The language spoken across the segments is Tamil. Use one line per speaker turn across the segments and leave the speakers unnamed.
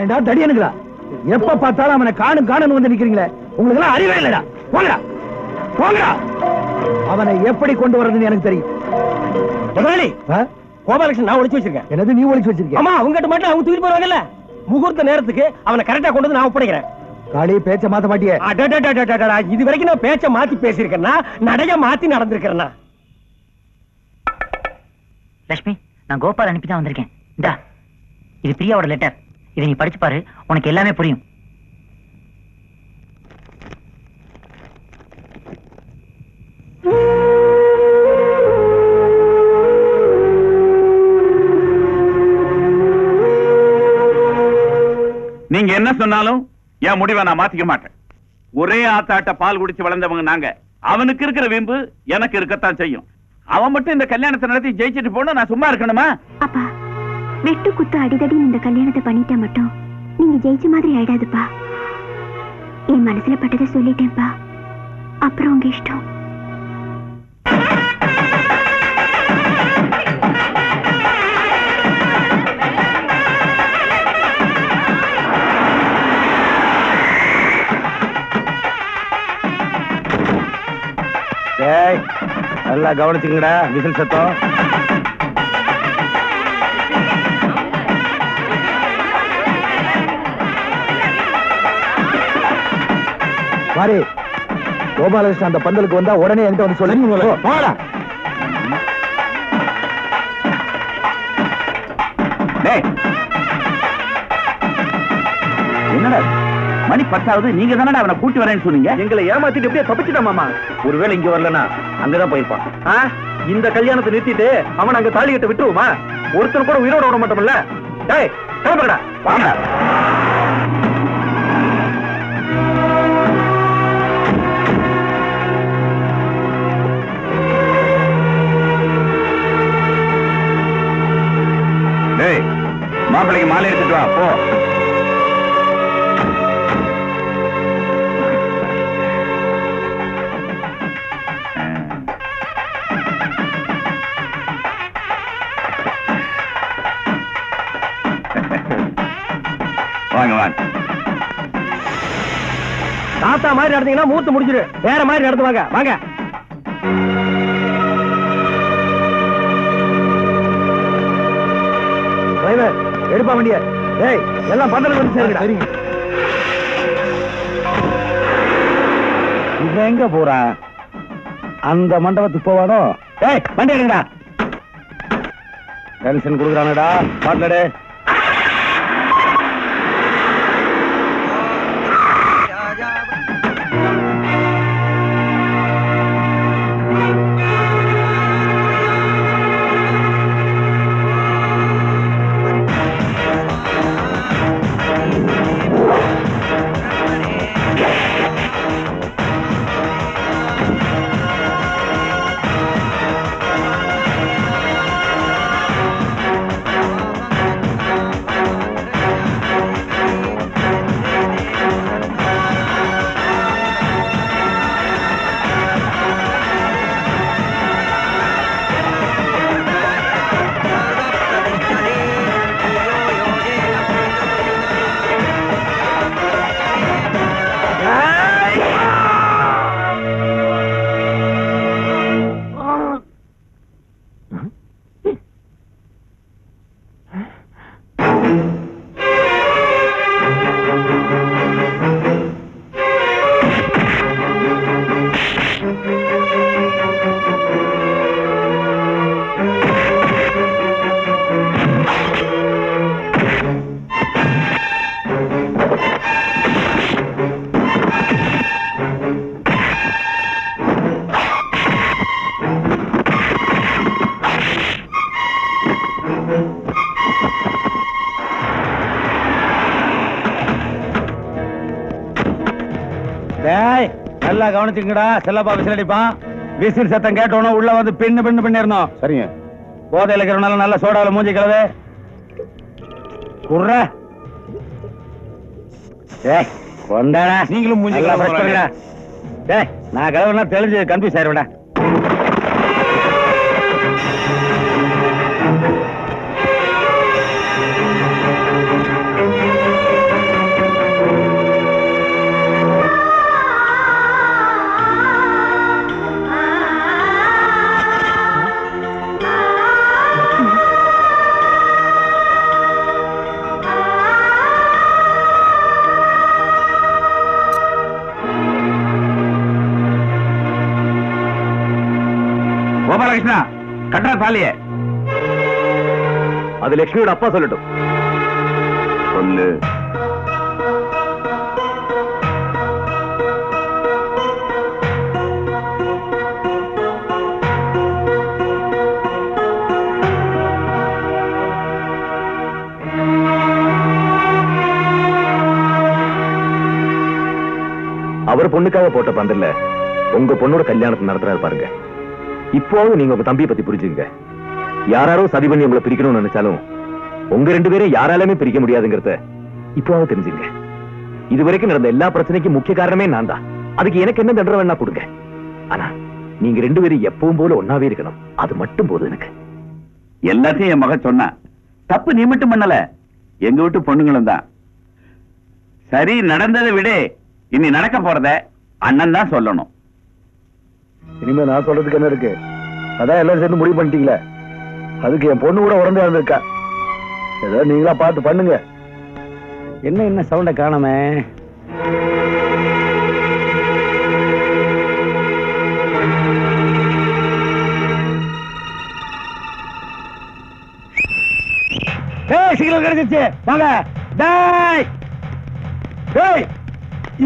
ஏண்டா தடியனுங்களா எப்ப பார்த்தாலும் அவனை காணும் காணும் வந்து நிக்கிறீங்களே? உங்களுக்கு எல்லாம் அறிவே இல்லடா. போங்கடா. போங்கடா. அவனை எப்படி கொண்டு வர்றதுன்னு எனக்கு தெரியும்.
முதலாளி? கோபாலகிருஷ்ணன் நான் ஒளிச்சு வச்சிருக்கேன்.
என்னது நீ ஒளிச்சு வச்சிருக்கிய?
ஆமா அவங்ககிட்ட மட்டும் அவங்க தூக்கிட்டு போறாங்கல்ல? முகூர்த்த நேரத்துக்கு அவனை கரெக்டா கொண்டு வந்து நான் ஒப்படைக்கிறேன்.
காளி பேச்ச மாத்த மாட்டியே?
இது வரைக்கும் நான் பேச்ச மாத்தி பேசியிருக்கேன்னா நடைய மாத்தி நடந்திருக்கிறேன்னா.
லட்சுமி நான் கோபால் அனுப்பி தான் வந்திருக்கேன். இந்தா இது பிரியாவோட லெட்டர் இதை நீ படிச்சு பாரு. உனக்கு எல்லாமே புரியும்.
நீங்க என்ன சொன்னாலும் என் முடிவை நான் மாத்திக்க மாட்டேன். ஒரே ஆத்தாட்ட பால் குடிச்சு வளர்ந்தவங்க நாங்க. அவனுக்கு இருக்கிற வீம்பு எனக்கு இருக்கத்தான் செய்யும். அவன் மட்டும் இந்த கல்யாணத்தை நடத்தி ஜெயிச்சிட்டு போனா நான் சும்மா இருக்கணுமா?
அப்பா வெட்டு குத்து அடிதடின்னு இந்த கல்யாணத்தை பண்ணிட்டா மட்டும் நீங்க ஜெயிச்ச மாதிரி ஆயிடாதுப்பா. என் மனசுல பட்டதை சொல்லிட்டேன்ப்பா. அப்புறம் உங்க இஷ்டம்.
நல்லா கவனிச்சுங்கடா விசில் சத்தம். மாறி. கோபாலகிருஷ்ணன் அந்த பந்தலுக்கு வந்தா உடனே என்கிட்ட வந்து சொல்லு. போடா
டேய். என்னடா? மணி பத்தாவது நீங்க தானடா அவனை கூட்டி வரேன்னு சொன்னீங்க?
எங்களை ஏமாத்திட்டு எப்படியே தப்பிச்சிட்டான் மாமா. ஒருவேளை இங்க வரலனா அங்கதான் போயிருப்பான்? இந்த கல்யாணத்தை நிறுத்திட்டு அவன் அங்க தாலி கட்ட விட்டுருவோமா? ஒருத்தர் கூட உயிரோட விட மாட்டோம்ல. டேய் கிளம்புறடா.
வாங்க மாப்பிள்ளைக்கு மாலை எடுத்துட்டு வா போ. வாங்க வாங்க.
தாத்தா மாதிரி நடந்தீங்கன்னா மூத்து முடிஞ்சிரு. வேற மாதிரி நடத்துவாங்க வாங்க.
எடுப்பா வண்டிய. டேய் எல்லாம் பந்தலுக்கு வந்து சேருங்கடா சரிங்க. இவன் எங்க போறான்? அந்த மண்டபத்துக்கு போவானோ? டேய் வண்டி எடுங்கடா டென்ஷன் கொடுக்குறானடா. பாட்லடே டேய் நல்லா கவனிச்சுங்கடா செல்லப்பா விசில் அடிப்பான் விசில் சத்தம் கேட்டோன்னு உள்ள வந்து பின்னு பின்னு பண்ணிருந்தோம் சரிங்க. போதையில இருக்கிறனால நல்ல சோடாவில் மூஞ்சி கிளவு குர்ற. டேய் கொண்டாடா. நீங்களும் மூஞ்சி கிளவு டேய் நான் கிளவுனா தெளிஞ்சு கன்ஃபியூஸ் ஆயிருவேடா
கட்டா தாலிய.
அது லட்சுமியோட அப்பா சொல்லட்டும்.
சொல்லு.
அவர் பொண்ணுக்காக போட்ட பந்தல்ல உங்க பொண்ணோட கல்யாணத்தை நடத்துறாரு பாருங்க. இப்போது நீங்க உங்க தம்பியை பத்தி புரிஞ்சுங்க யாராரோ சதி பண்ணி உங்களை பிரிக்கணும்னு நினைச்சாலும் உங்க ரெண்டு பேரும் யாராலுமே பிரிக்க முடியாதுங்கிறத இப்போவாவது தெரிஞ்சுங்க இதுவரைக்கும் நடந்த எல்லா பிரச்சனைக்கும் முக்கிய காரணமே நான் தான். அதுக்கு எனக்கு என்ன தண்டனை வேணா கொடுங்க. ஆனா நீங்க ரெண்டு பேரும் எப்பவும் போல ஒன்னாவே இருக்கணும். அது மட்டும் போதும் எனக்கு.
எல்லாத்தையும் என் மக சொன்னா தப்பு நீ மட்டும் பண்ணல. எங்க வீட்டு பொண்ணுங்களும் தான். சரி நடந்ததை விட. இனி நடக்க போறத அண்ணன் தான் சொல்லணும்.
இனிமே நான் சொல்றதுக்கு என்ன இருக்கு? அதான் எல்லாரும் சேர்ந்து முடிவு பண்ணிட்டீங்களே. அதுக்கு என் பொண்ணு கூட உடம்பு இருந்திருக்கா ஏதோ நீங்களா பார்த்து பண்ணுங்க.
என்ன என்ன சவுண்ட காணாம? டேய் சீக்கிரம் கிடைச்சிச்சு வாங்க. டேய். டேய்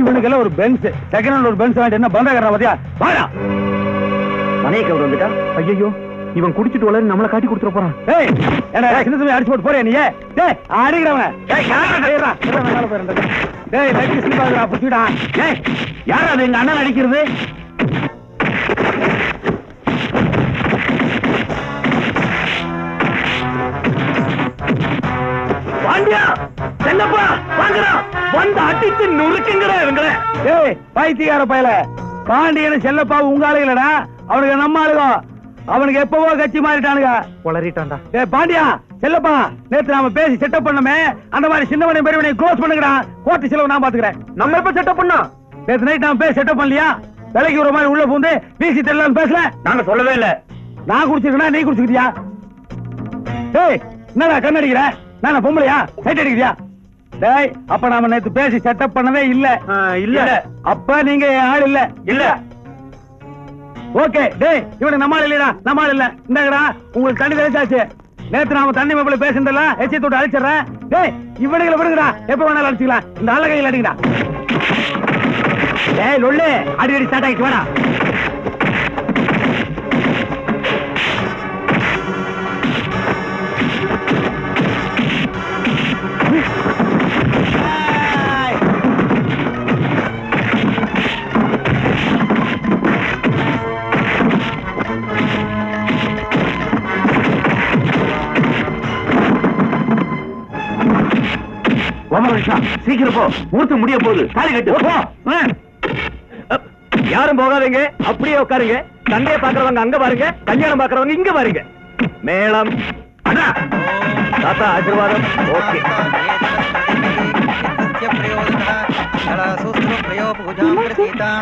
இவனுக்கெல்லாம் ஒரு பென்ஸ். செகண்ட் ஹேண்ட் ஒரு பென்ஸ் வாங்கிட்டு என்ன பந்தாக்கறா பாத்தியா? வாடா.
மனையை கவர் வந்துட்டா? ஐயோ இவன் குடிச்சிட்டு வளர நம்மள காட்டி கொடுத்துட போறான்.
டேய் என்ன சின்ன சமயம் அடிச்சு போட்டு போறியா நீ? டேய் அடிக்கிறவன. டேய் காரணம் டேய்ரா மேல போறேன் டேய் லைட் ஸ்லிப் ஆகுறா புடிச்சுடா
ஏய் யார் அது? எங்க அண்ணன் அடிக்கிறது?
வாண்டியா? செல்லப்பா வாங்கடா. வந்து அடிச்சு நொறுக்குங்கடா இவங்கள.
டேய் பைத்தியக்கார பயல. பாண்டியன் செல்லப்பா உங்க ஆளுகளடா. அவனுக்கு நம்ம ஆளுங்க அவனுக்கு எப்பவோ கட்சி மாறிட்டானுங்க
வளரிட்டான்டா.
டேய் பாண்டியா செல்லப்பா. நேத்து நாம பேசி செட்டப் பண்ணமே அந்த மாதிரி சின்னவனையும் பெரியவனையும் க்ளோஸ் பண்ணுங்கடா. கோர்ட்டு செலவு நான் பாத்துக்கிறேன்.
நம்ம எப்ப செட்டப் பண்ணா
நேத்து நைட் நாம பேசி செட்டப் பண்ணலையா? விலைக்கு ஒரு மாதிரி உள்ள பூந்து வீசி தெரியலாம்னு பேசல?
நாங்க சொல்லவே இல்ல.
நான் குடிச்சிருக்கேனா நீ குடிச்சுக்கிட்டியா டேய் என்னடா கண்ணடிக்கிற நான் பொம்பளையா? சைட் அடிக்கிறியா? டேய் அப்ப நாம நேத்து பேசி செட்டப் பண்ணவே இல்ல.
இல்ல.
அப்ப நீங்க ஆள் இல்ல.
இல்ல.
ஓகே டேய் இவனுக்கு நம்ம இல்லடா நம்ம இல்ல. இந்தாங்கடா உங்களுக்கு தண்ணி தெளிச்சாச்சு. நேத்து நாம தண்ணி மேப்பிள பேசுனதெல்லாம் எச்சி தொட்டு அழிச்சிடுறேன் டேய் இவனுங்களை விடுங்கடா எப்ப வேணாலும் அடிச்சுக்கலாம். இந்த ஆள கையில் அடிங்கடா. டேய் லொல்லு அடி அடி ஸ்டார்ட் வேணா
சீக்கிரம் போ. மூர்த்தம் முடிய போகுது. தாலி கட்டு. போ.
யாரும் போகாதீங்க. அப்படியே உட்காருங்க. சண்டையை பாக்குறவங்க அங்க பாருங்க. கல்யாணம் பாக்குறவங்க இங்க பாருங்க. மேளம். தாத்தா ஆசீர்வாதம். ஓகே.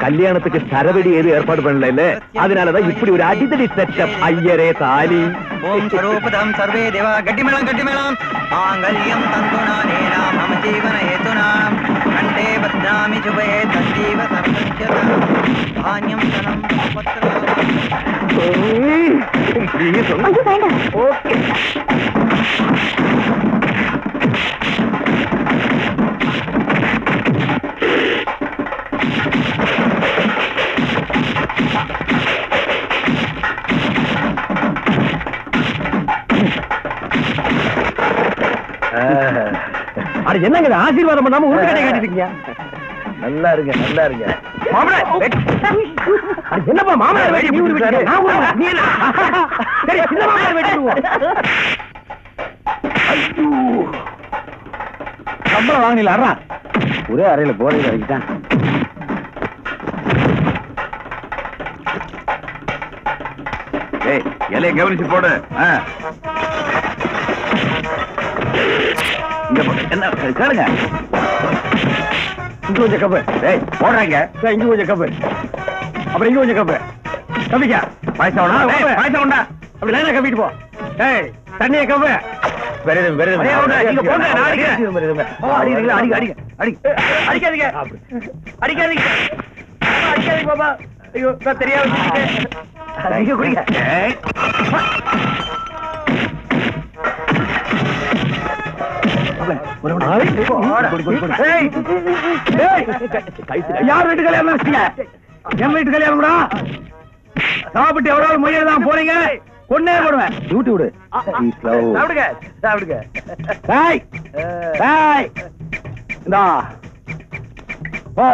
கல்யாணத்துக்கு சரவெடி எதுவும் ஏற்பாடு பண்ணல அதனாலதான் இப்படி ஒரு அடிதடி செட்டப் ஐயரே தாலி.
ஓம் சர்வே தேவா. கட்டிமேளம் கட்டிமேளம். மாங்கல்யம் தந்துநானேன மம ஜீவன जीवनहेतूनां खण्डे बध्नामि जुभे तद्जीव सर्वस्यत
धान्यं धनं
पत्र ఓకే
Ah.
அட என்னங்க? ஆசீர்வாதம் பண்ணாம உருட்டு கட்டை கட்டிருக்கீங்க
நல்லா இருங்க நல்லா இருங்க.
அட என்னப்பா மாமனார் வேட்டி நீ நீ என்ன? சரி சின்ன மாமனார் வேட்டி உருவோம் சம்பளம் வாங்கினீங்களா? அறா ஒரே அறையில போறீங்க வரைக்கிட்டான்
ஏய் இலைய கவனிச்சு போடு. ஆ. போ. என்ன கேளுங்க.
இங்க கொஞ்சம் கப்பு.
ஏய் போடுறாங்க.
இங்க கொஞ்சம் கப்பு. அப்புறம் இங்க கொஞ்சம் கப்பு. கப்பிக்கா
பாயசம் உண்டா? ஏய், பாயசம் உண்டா?
அப்படி லைனா கப்பிட்டு போ. டேய் தண்ணிய கப்பு.
நீங்க போங்க, நான் அடிக்கிறேன்.
அடிக்கிறீங்களா அடிக்க
அடிக்காதீங்க. அடிக்காதீங்க. அடிக்காதீங்க பாப்பா. ஐயோ நான் தெரியாம
நீங்க குடிங்க.
ஏய். யார் வீட்டு கல்யாணம் என் வீட்டு கல்யாணம் சாப்பிட்டு எவ்வளவு முயல் தான் போறீங்க. கொன்னே போடுவேன்
டியூட்டி விடு
சாப்பிடுங்க சாப்பிடுங்க டேய் டேய் இந்தா ஓ